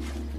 you